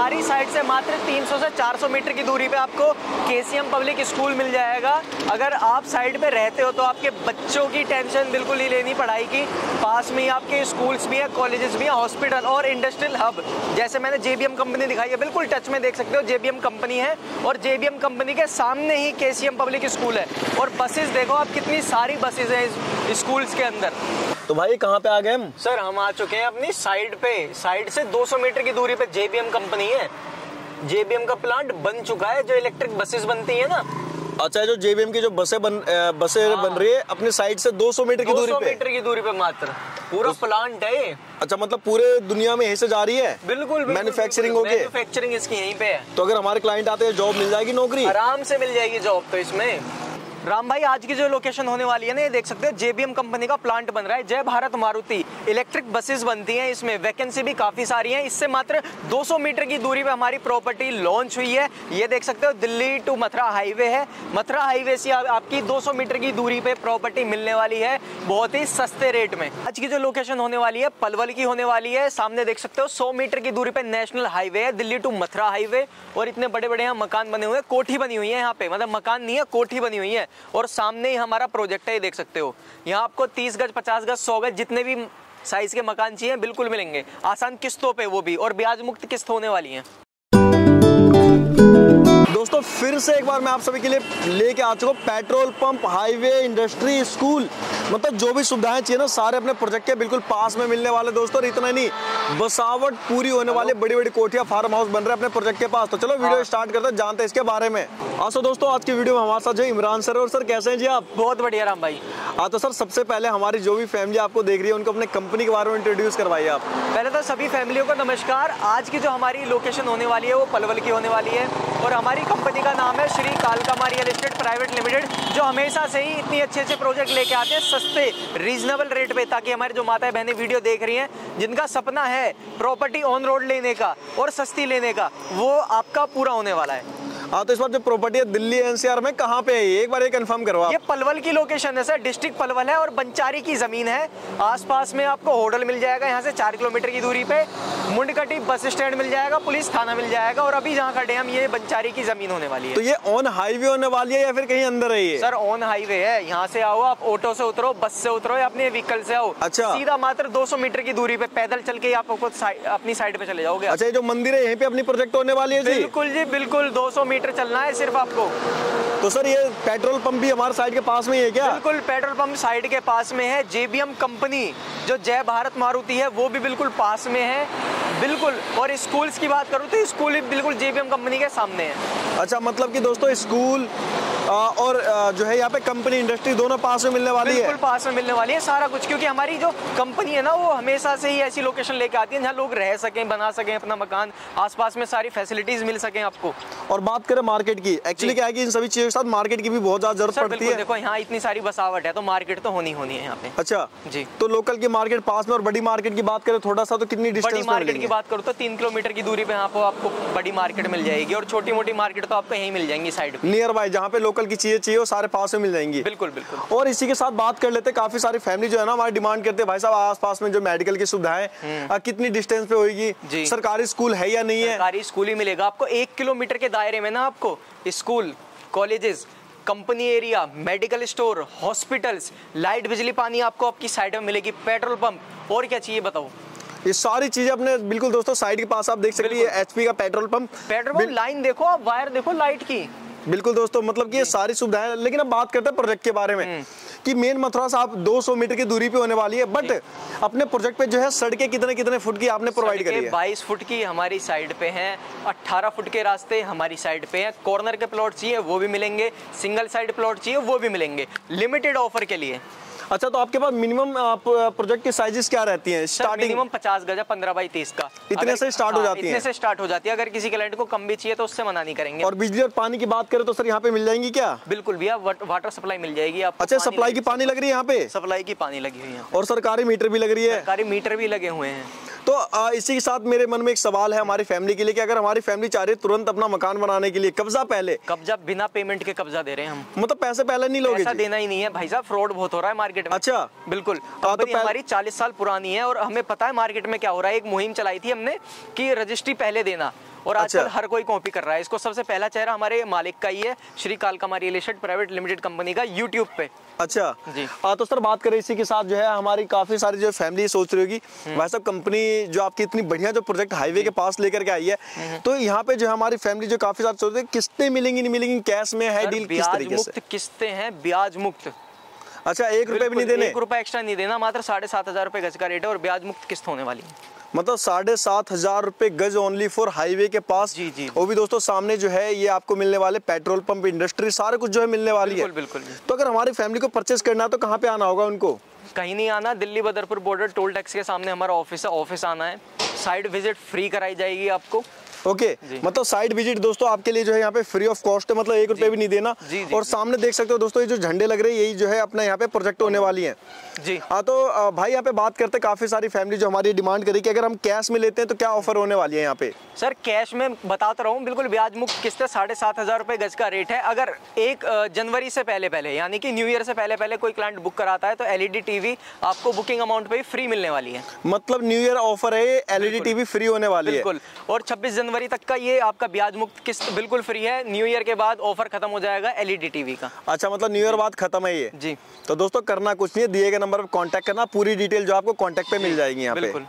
हमारी साइड से मात्र 300 से 400 मीटर की दूरी पे आपको केसीएम पब्लिक स्कूल मिल जाएगा। अगर आप साइड पे रहते हो तो आपके बच्चों की टेंशन बिल्कुल ही लेनी पढ़ाई की पास में ही आपके स्कूल्स भी है कॉलेजेस भी है हॉस्पिटल और इंडस्ट्रियल हब। जैसे मैंने जेबीएम कंपनी दिखाई है बिल्कुल टच में देख सकते हो जेबीएम कंपनी है और जेबीएम कंपनी के सामने ही केसीएम पब्लिक स्कूल है। और बसेस देखो आप कितनी सारी बसेज हैं इस स्कूल्स के अंदर। तो भाई कहाँ पे आ गए हम? सर हम आ चुके हैं अपनी साइड पे। साइड से 200 मीटर की दूरी पे जेबीएम कंपनी है। जेबीएम का प्लांट बन चुका है जो इलेक्ट्रिक बसेस बनती है ना। अच्छा जो जेबीएम की जो बसें बन बसें हाँ। बन रही है अपने साइड से 200 मीटर की दूरी 200 पे? मीटर की दूरी पे मात्र। पूरा प्लांट है। अच्छा मतलब पूरे दुनिया में यहीं से जा रही है? बिल्कुल मैन्युफैक्चरिंग होके? मैन्युफैक्चरिंग इसकी यहीं पे है। तो अगर हमारे क्लाइंट आते हैं जॉब मिल जाएगी नौकरी? आराम से मिल जाएगी जॉब तो इसमें। राम भाई, आज की जो लोकेशन होने वाली है ना, ये देख सकते हो, जेबीएम कंपनी का प्लांट बन रहा है। जय भारत मारुति। इलेक्ट्रिक बसेस बनती हैं, इसमें वैकेंसी भी काफ़ी सारी है। इससे मात्र 200 मीटर की दूरी पे हमारी प्रॉपर्टी लॉन्च हुई है। ये देख सकते हो, दिल्ली टू मथुरा हाईवे है। मथुरा हाईवे से आप- आपकी 200 मीटर की दूरी पे प्रॉपर्टी मिलने वाली है, बहुत ही सस्ते रेट में। आज की जो लोकेशन होने वाली है, पलवल की होने वाली है। सामने देख सकते हो, सौ मीटर की दूरी पे नेशनल हाईवे है, दिल्ली टू मथुरा हाईवे और इतने बड़े बड़े यहाँ मकान बने हुए हैं, कोठी बनी हुई है यहाँ पे। मतलब मकान नहीं है, कोठी बनी हुई है। और सामने ही हमारा प्रोजेक्ट है, ये देख सकते हो। यहाँ आपको 30 गज 50 गज, सौ गज जितने भी साइज़ के मकान चाहिए, बिल्कुल मिलेंगे। आसान किस्तों पे वो भी, और ब्याज मुक्त किस्त होने वाली है। दोस्तों फिर से एक बार मैं आप सभी के लिए लेके आ चुका हूँ petrol pump highway industry school. मतलब जो भी सुविधाएँ चाहिए ना सारे अपने प्रोजेक्ट के बिल्कुल पास में मिलने वाले दोस्तों और इतना नहीं बसावट पूरी होने वाली बड़ी बड़ी कोठिया फार्म हाउस बन रहे अपने प्रोजेक्ट के पास। तो चलो वीडियो स्टार्ट करते हैं जानते हैं इसके बारे में। हाँ सो दोस्तों आज की वीडियो में हमारे साथ जो इमरान सर और सर कैसे हैं जी आप? बहुत बढ़िया राम भाई। हाँ तो सर सबसे पहले हमारी जो भी फैमिली आपको देख रही है उनको अपने कंपनी के बारे में इंट्रोड्यूस करवाइए आप। पहले तो सभी फैमिलियों को नमस्कार। आज की जो हमारी लोकेशन होने वाली है वो पलवल की होने वाली है और हमारी कंपनी का नाम है Shri Kalkama real estate private limited जो हमेशा से ही इतनी अच्छे अच्छे प्रोजेक्ट लेके आते हैं सस्ते रीजनेबल रेट पे ताकि हमारी जो माताएँ बहनें वीडियो देख रही हैं जिनका सपना है प्रॉपर्टी ऑन रोड लेने का और सस्ती लेने का वो आपका पूरा होने वाला है। हाँ तो इस बार जो प्रॉपर्टी है दिल्ली एनसीआर में कहाँ पे है एक बार ये कंफर्म करवा ये पलवल की लोकेशन है सर डिस्ट्रिक्ट पलवल है और बंचारी की ज़मीन है। आसपास में आपको होटल मिल जाएगा यहाँ से चार किलोमीटर की दूरी पे। मुंडकटी बस स्टैंड मिल जाएगा पुलिस थाना मिल जाएगा और अभी जहाँ खड़े हम ये बंचारी की ज़मीन होने वाली है। तो ये ऑन हाईवे होने वाली है या फिर कहीं अंदर है ये? सर ऑन हाईवे है। यहाँ से आओ आप ऑटो से उतरो बस से उतरो या अपने व्हीकल से आओ। अच्छा। सीधा मात्र 200 मीटर की दूरी पे पैदल चल के आप अपनी साइड पे चले जाओगे अच्छा ये जो मंदिर है यहीं पे अपनी प्रोजेक्ट होने वाली है बिल्कुल जी बिल्कुल। 200 मीटर चलना है सिर्फ़ आपको। तो सर ये पेट्रोल पंप भी हमारे साइड के पास में ही है क्या? बिल्कुल पेट्रोल पंप साइड के पास में है। जेबीएम कंपनी जो जय भारत मारुति है वो भी बिल्कुल पास में है। बिल्कुल, और स्कूल्स की बात करूँ तो स्कूल बिल्कुल जेबीएम कंपनी के सामने है। अच्छा मतलब कि दोस्तों स्कूल और जो है यहाँ पे कंपनी इंडस्ट्री दोनों पास में मिलने वाली बिल्कुल है पास में मिलने वाली है सारा कुछ क्योंकि हमारी जो कंपनी है ना वो हमेशा से ही ऐसी लोकेशन लेके आती है जहाँ लोग रह सकें बना सकें अपना मकान आसपास में सारी फैसिलिटीज़ मिल सकें आपको। और बात करें मार्केट की एक्चुअली क्या है कि इन सभी चीज़ों के साथ मार्केट की भी बहुत ज़्यादा ज़रूरत पड़ती है। देखो यहाँ इतनी सारी बसावट है तो मार्केट तो होनी होनी है यहाँ पे। अच्छा जी। तो लोकल की मार्केट पास में और बड़ी मार्केट की बात करें थोड़ा सा तो कितनी बड़ी मार्केट की बात करूँ तो तीन किलोमीटर की दूरी पे यहाँ आपको बड़ी मार्केट मिल जाएगी और छोटी मोटी मार्केट तो आपको यहीं मिल जाएँगी साइड नियर बाय जहाँ पे लोकल की चीज़ें चाहिए वो सारे पास में मिल जाएँगी। बिल्कुल बिल्कुल। और इसी के साथ बात कर लेते काफ़ी सारी फैमिली जो है ना हमारी डिमांड करते हैं भाई साहब आसपास में जो मेडिकल की सुविधाएँ कितनी डिस्टेंस पे होगी सरकारी स्कूल है या नहीं है? सरकारी स्कूल ही मिलेगा। आपको एक किलोमीटर के दायरे में ना आपको school colleges company area medical store hospitals light बिजली पानी आपको आपकी साइड में मिलेगी पेट्रोल पंप और क्या चाहिए बताओ? ये सारी चीज़ें अपने बिल्कुल दोस्तों साइड के पास आप देख सकते हैं एचपी का petrol pump petrol pump line देखो आप वायर देखो लाइट की। बिल्कुल दोस्तों मतलब कि ये सारी सुविधाएँ लेकिन अब बात करते हैं प्रोजेक्ट के बारे हम्म। में कि मेन मथुरा से आप 200 मीटर की दूरी पे होने वाली है बट अपने प्रोजेक्ट पे जो है सड़कें कितने कितने फुट की आपने प्रोवाइड करी है? बाईस फुट की हमारी साइड पे हैं 18 फुट के रास्ते हमारी साइड पे हैं। कॉर्नर के प्लॉट चाहिए वो भी मिलेंगे। सिंगल साइड प्लॉट चाहिए वो भी मिलेंगे। लिमिटेड ऑफ़र के लिए। अच्छा तो आपके पास मिनिमम प्रोजेक्ट की साइजेस क्या रहती है? स्टार्टिंग मिनिमम पचास गजा पंद्रह बाई तीस का। इतने से स्टार्ट हो जाती है। इतने से स्टार्ट हो जाती है। अगर किसी क्लाइंट को कम भी चाहिए तो उससे मना नहीं करेंगे। और बिजली और पानी की बात करें तो सर यहाँ पे मिल जाएँगी क्या? बिल्कुल भैया वाटर सप्लाई मिल जाएगी आप अच्छा सप्लाई की पानी लग रही है यहाँ पे? सप्लाई की पानी लगी हुई है। और सरकारी मीटर भी लग रही है? सरकारी मीटर भी लगे हुए हैं। तो आ, इसी के साथ मेरे मन में एक सवाल है हमारी फैमिली के लिए कि अगर हमारी फैमिली चाह रही है तुरंत अपना मकान बनाने के लिए कब्जा पहले? कब्जा बिना पेमेंट के कब्जा दे रहे हैं हम। मतलब पैसे पहले नहीं लोगे पैसा देना ही नहीं है। भाई साहब फ्रॉड बहुत हो रहा है मार्केट में। अच्छा। बिल्कुल। तो कंपनी हमारी 40 साल पुरानी है और हमें पता है मार्केट में क्या हो रहा है। एक मुहिम चलाई थी हमने की रजिस्ट्री पहले देना। और आजकल अच्छा। हर कोई कॉपी कर रहा है इसको सबसे पहला चेहरा हमारे मालिक का ही है Shri Kalkama real estate private limited company का यूट्यूब पे अच्छा जी। आ, तो सर बात करें इसी के साथ जो है हमारी काफ़ी सारी जो फैमिली सोच रही होगी। भाई साहब कंपनी जो आपकी इतनी बढ़िया जो प्रोजेक्ट हाईवे के पास लेकर के आई है हम्म। तो यहाँ पे जो है हमारी फैमिली जो काफ़ी सारी सोच रही है किस्तें मिलेंगी नहीं मिलेंगी कैश में है डील किस तरीके से किस्तें हैं ब्याज मुक्त अच्छा एक रुपए भी नहीं देने एक रुपया एक्स्ट्रा नहीं देना मात्र साढ़े सात हज़ार रुपए गज का रेट है और ब्याज मुक्त किस्त होने वाली है मतलब साढ़े सात हज़ार रुपए गज ओनली फॉर हाईवे के पास। जी, जी। वो भी दोस्तों सामने जो है ये आपको मिलने वाले पेट्रोल पंप इंडस्ट्री सारे कुछ जो है मिलने वाली बिल्कुल, है। बिल्कुल, बिल्कुल। तो अगर हमारी फैमिली को परचेस करना है तो कहाँ पे आना होगा उनको? कहीं नहीं आना Delhi Badarpur border toll tax के सामने हमारा ऑफ़िस है ऑफ़िस आना है। साइड विज़िट फ्री कराई जाएगी आपको। ओके जी। मतलब साइड विज़िट दोस्तों आपके लिए जो है यहाँ पे फ्री ऑफ़ कॉस्ट है मतलब एक रुपए भी नहीं देना। जी, जी, और। सामने देख सकते हो दोस्तों ये जो झंडे लग रहे हैं यही जो है अपना यहाँ पे प्रोजेक्ट होने वाली है। जी। हाँ तो भाई यहाँ पे बात करते हैं काफ़ी सारी फैमिली जो हमारी डिमांड करी कि अगर हम कैश में लेते हैं तो क्या ऑफ़र होने वाली है यहाँ पे? सर कैश में बताता रहूँ बिल्कुल ब्याज मुक्त किस्त साढ़े सात हज़ार रुपए गज का रेट है। अगर एक जनवरी से पहले पहले यानी कि न्यू ईयर से पहले पहले कोई क्लाइंट बुक कराता है तो एलईडी टीवी आपको बुकिंग अमाउंट पे फ्री मिलने वाली है। मतलब न्यू ईयर ऑफ़र है एलईडी। टीवी फ्री होने वाली है। बिल्कुल। और 26 जनवरी तक का ये आपका ब्याज मुक्त किस्त बिल्कुल फ्री है। न्यू ईयर के बाद ऑफ़र खत्म हो जाएगा एलईडी टीवी का। अच्छा मतलब न्यू ईयर बाद खत्म है ये? जी। तो दोस्तों करना कुछ नहीं है दिए गए नंबर पर कॉन्टेक्ट करना पूरी डिटेल जो आपको कॉन्टेक्ट पे मिल जाएगी यहाँ पे। बिल्कुल।